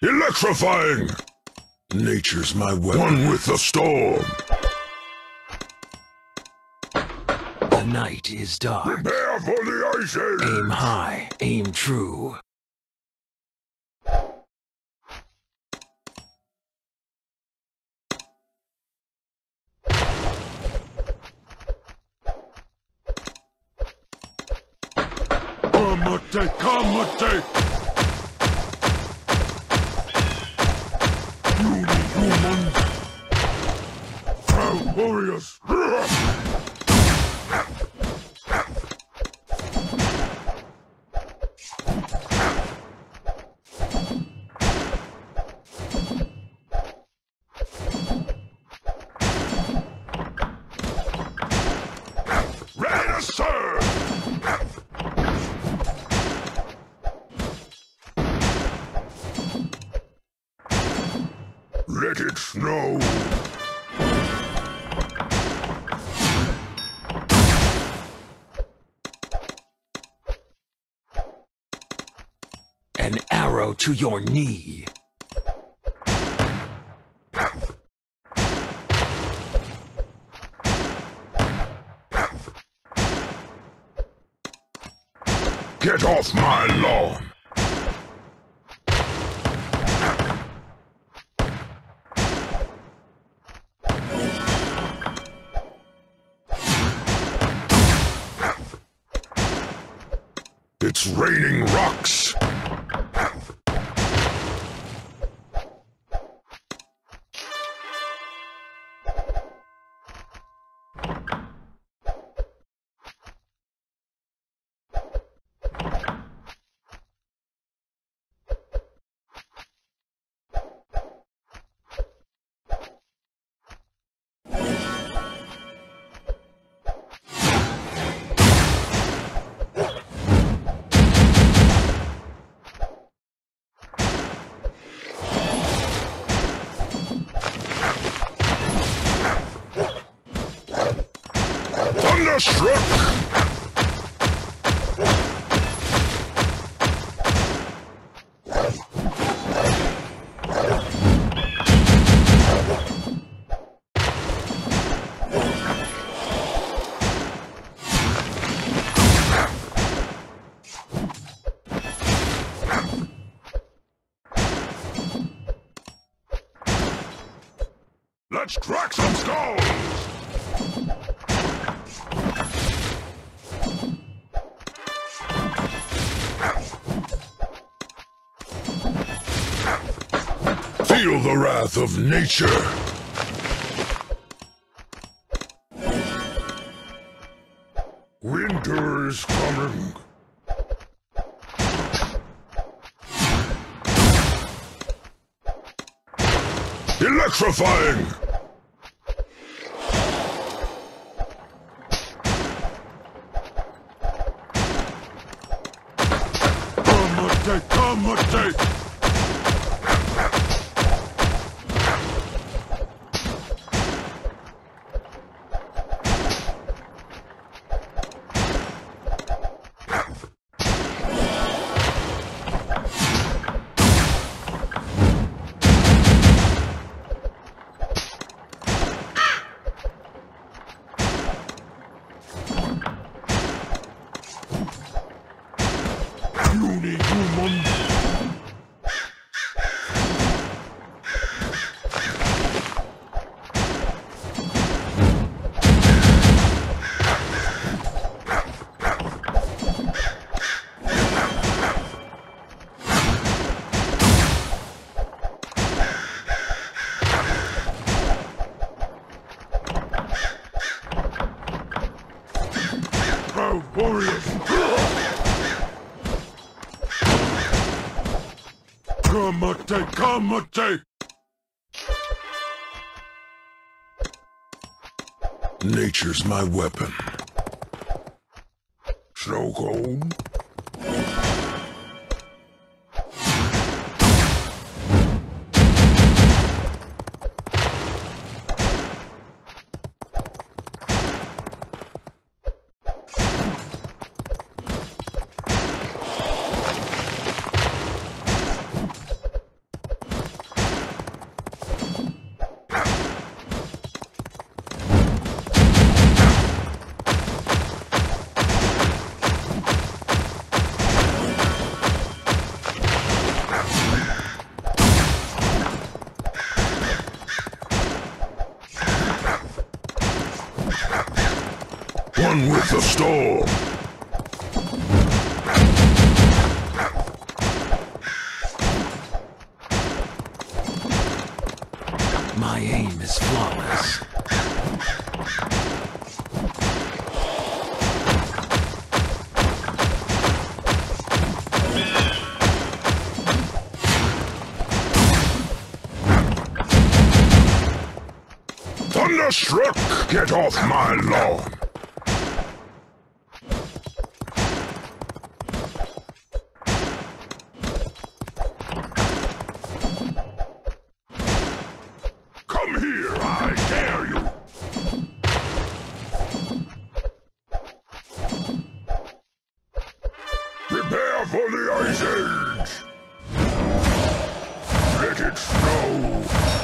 Electrifying! Nature's my weapon. One with the storm. The night is dark. Prepare for the ice age! Aim high, aim true. Kamate, kamate! To your knee. Get off my lawn! Thunderstruck! Let's of nature! Winter is coming. Electrifying! Come Kamate, kamate! Puny Kamate, kamate! Nature's my weapon. Snow cone? One with the storm. My aim is flawless. Thunderstruck! Get off my lawn! Let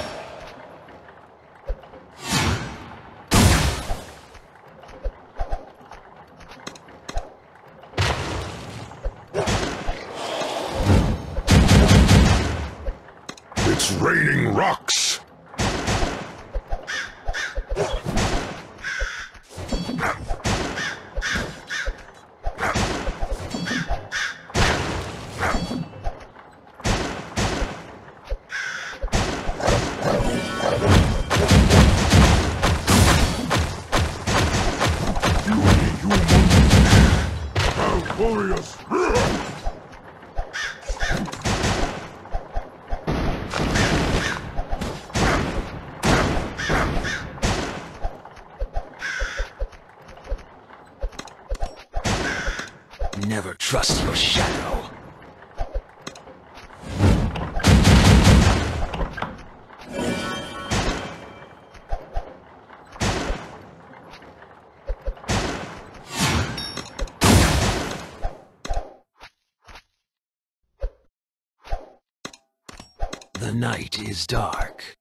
The night is dark.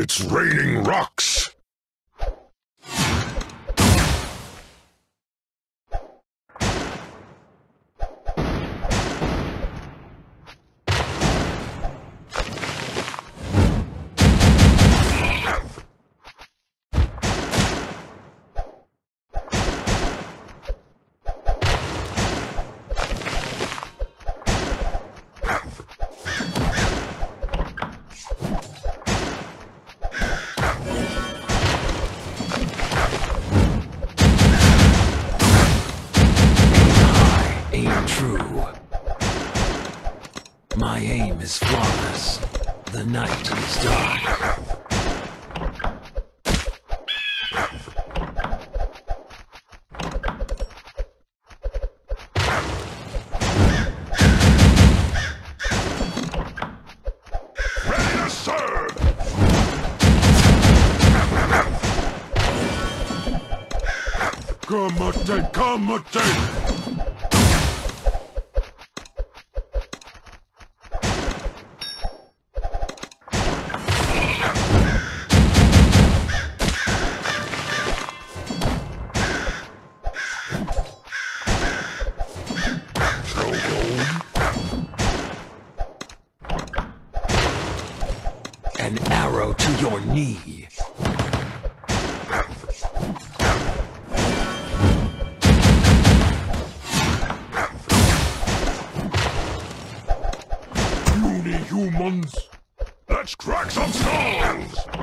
It's raining rocks! My aim is flawless. The night is dark. Ready to serve! Kamate, humans! Let's crack some skulls!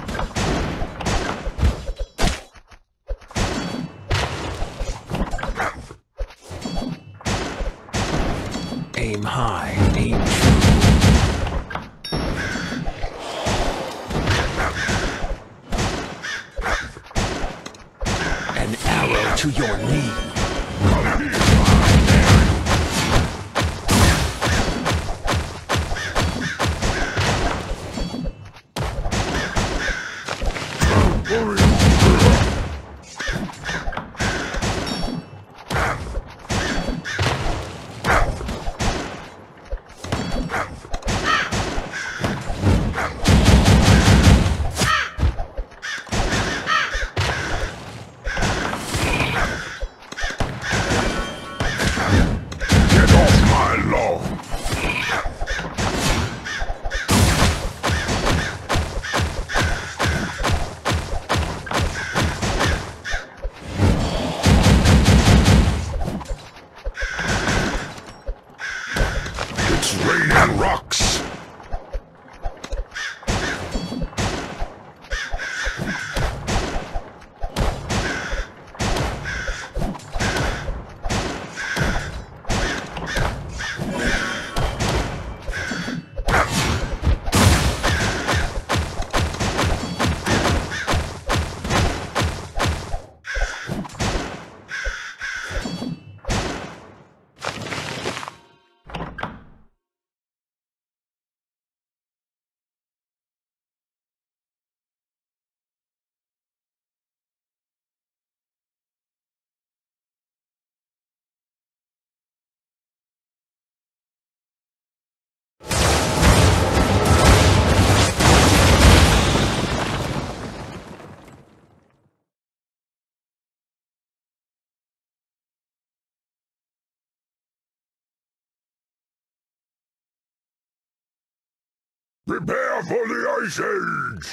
Prepare for the Ice Age!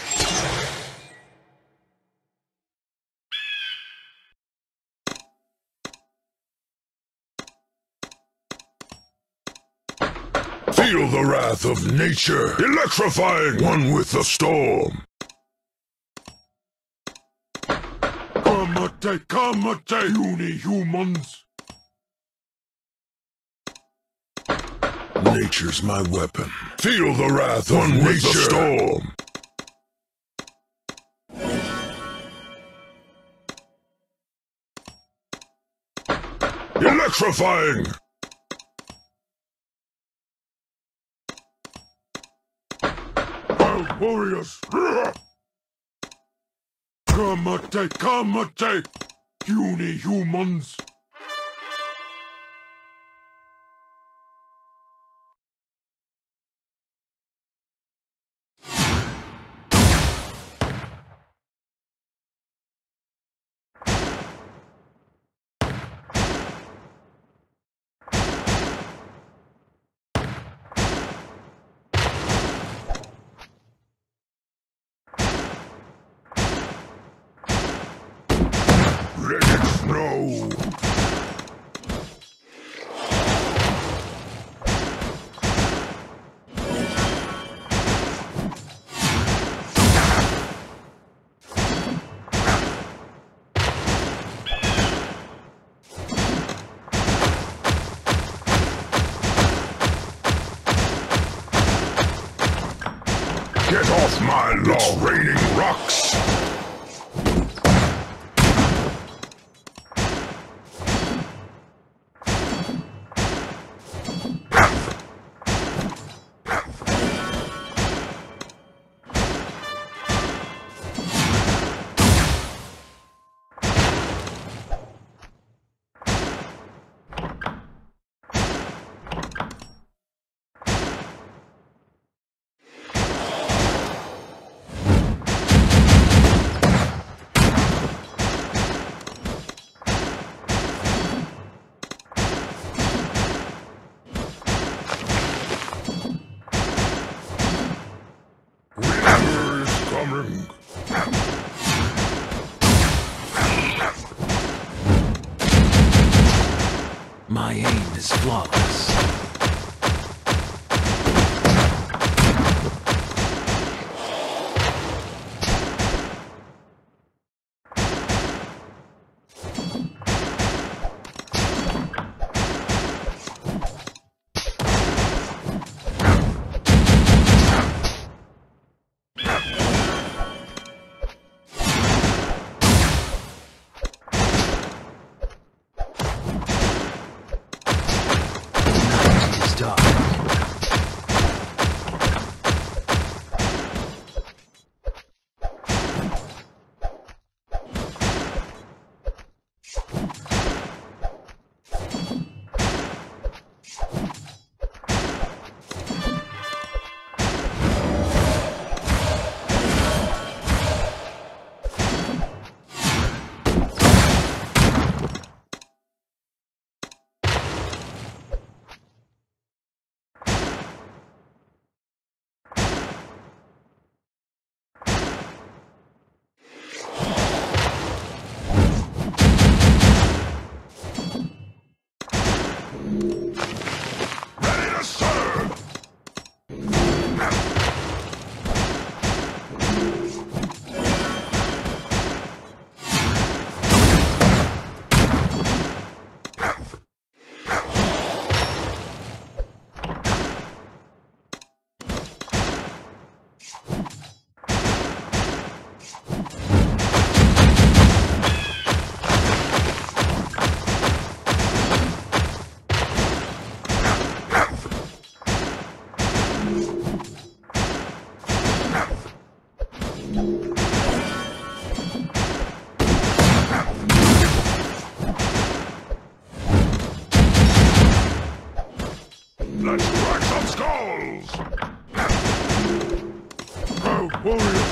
Feel the wrath of nature, electrifying one with the storm. Kamate, kamate, uni Nature's my weapon. Feel the wrath of one with the storm. Electrifying! Wild warriors! Kamate, kamate! Uni humans! Get off my lawn! It's raining rocks! My aim is flawless. Pro warrior.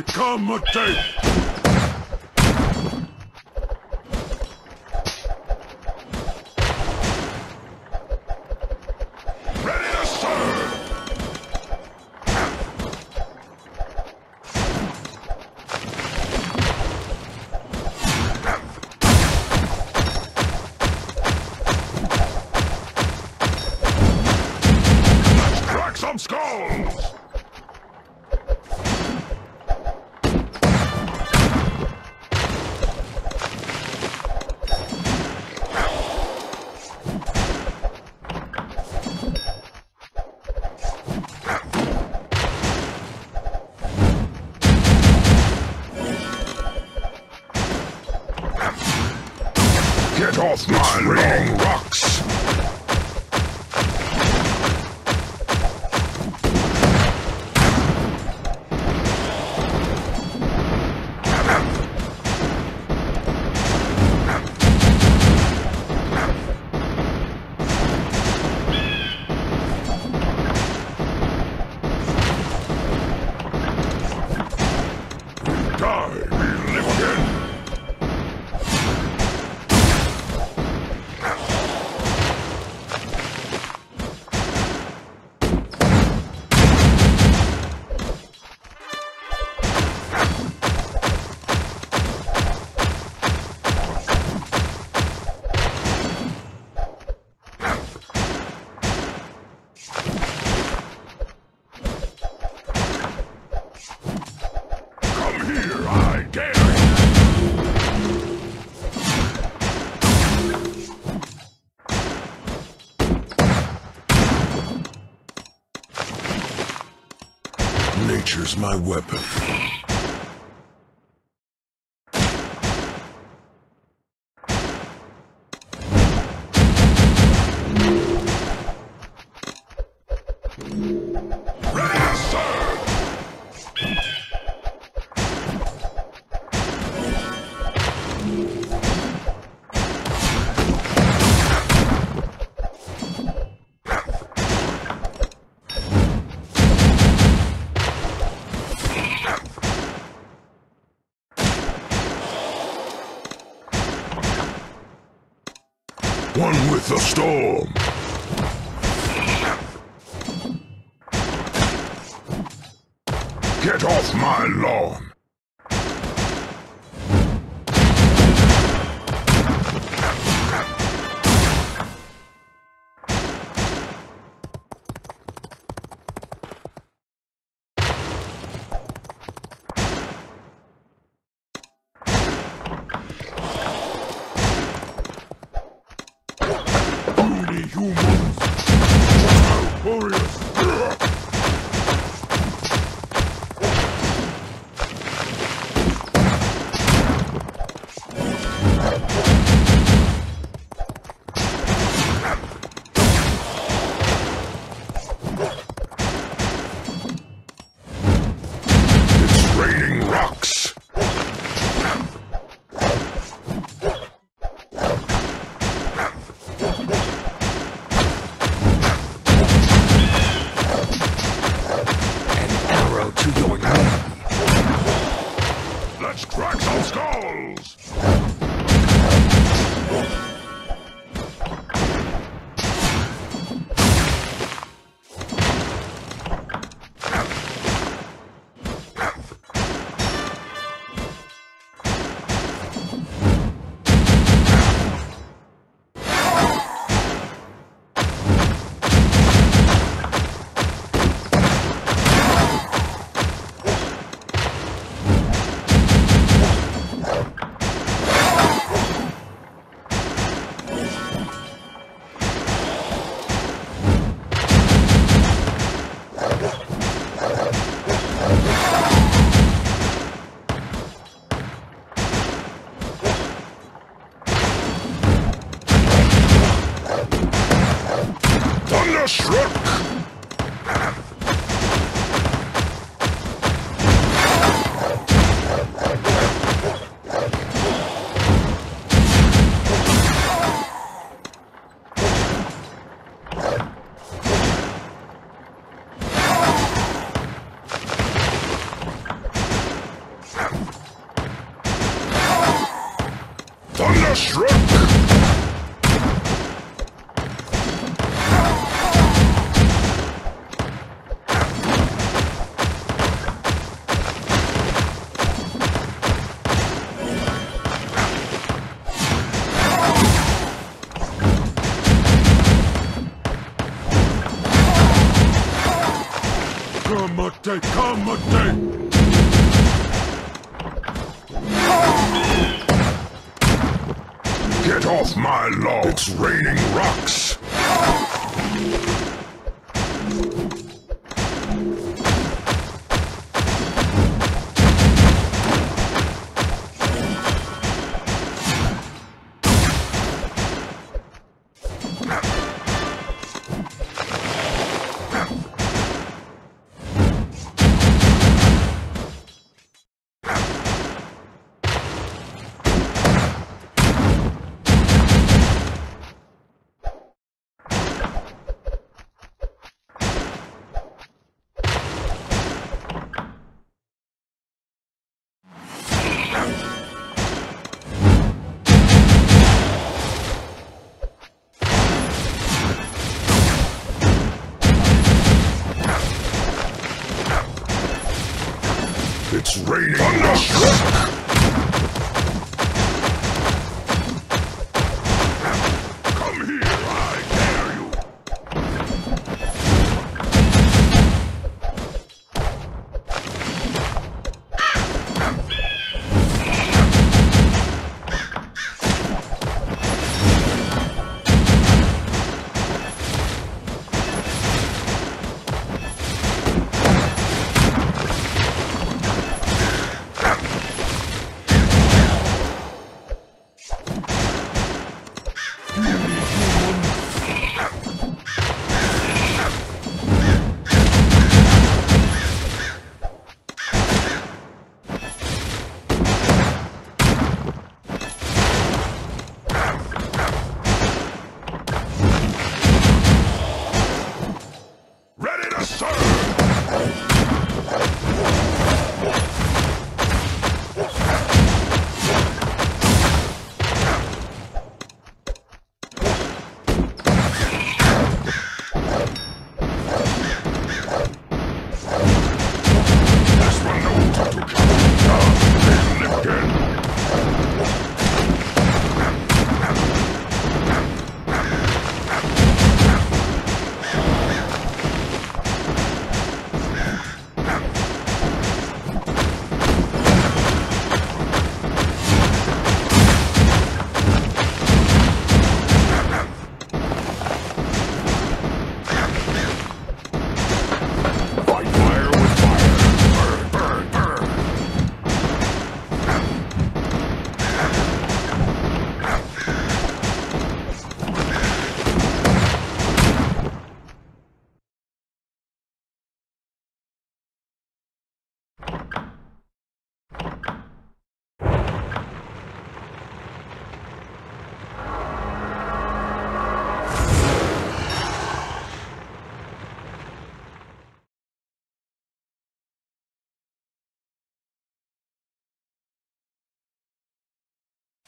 Kamate! Ready my weapon. Humans! Warriors!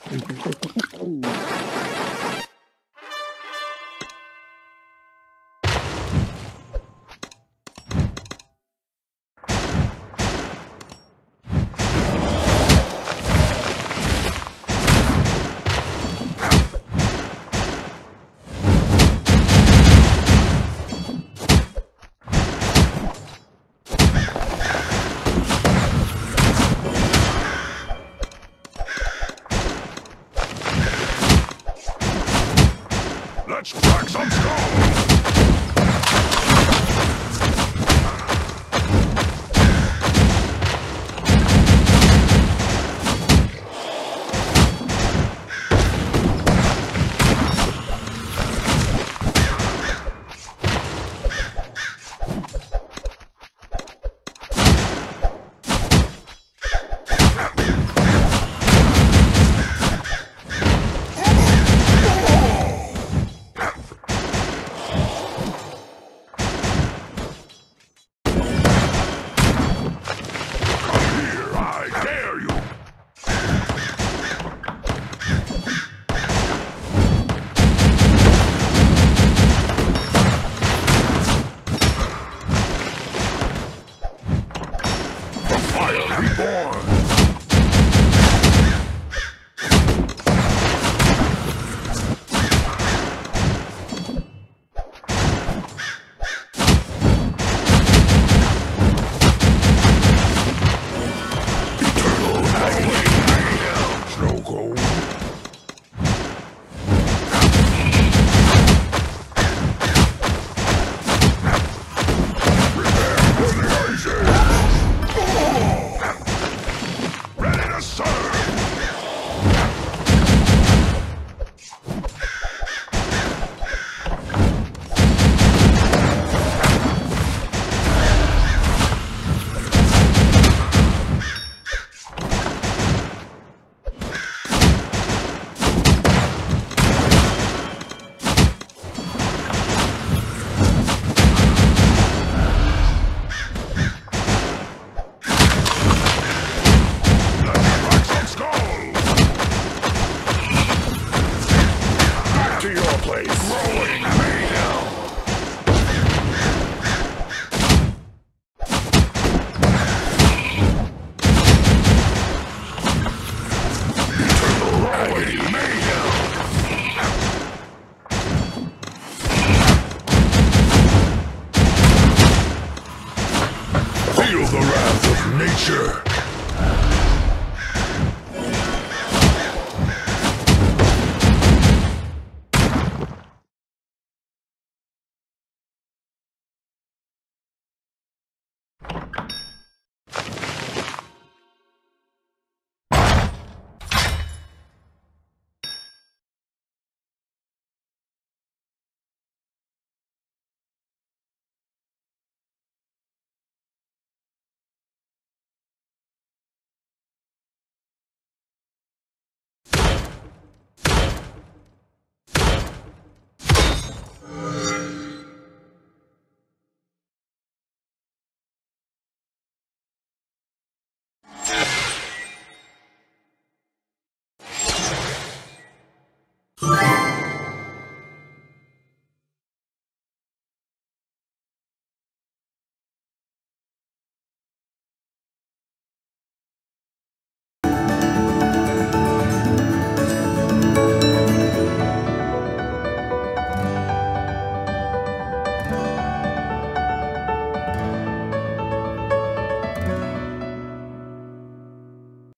ハハハハ!